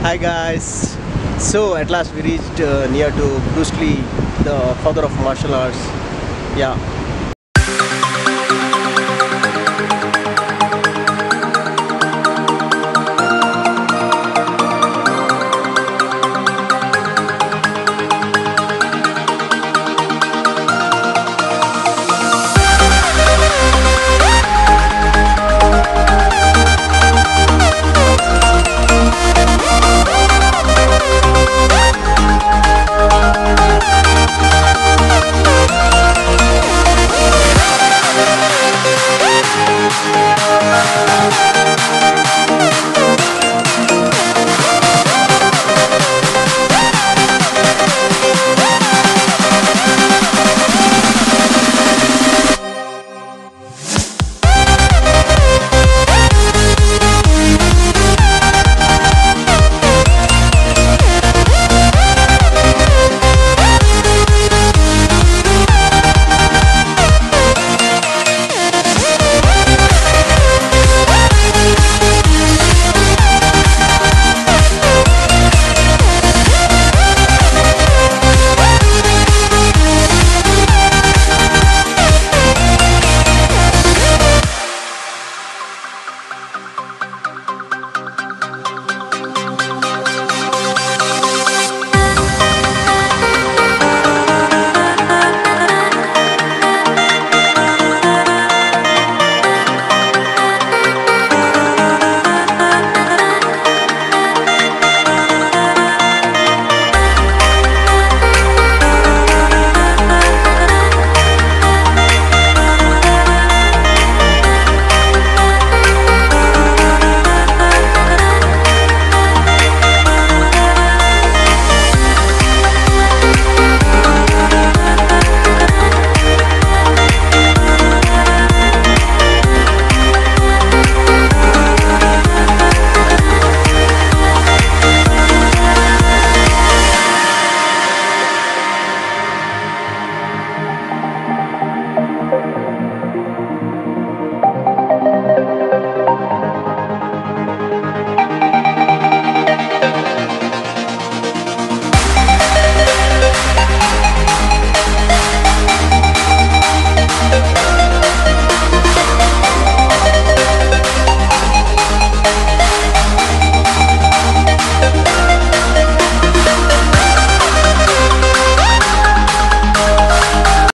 Hi guys. So at last we reached uh, near to Bruce Lee, the father of martial arts. Yeah.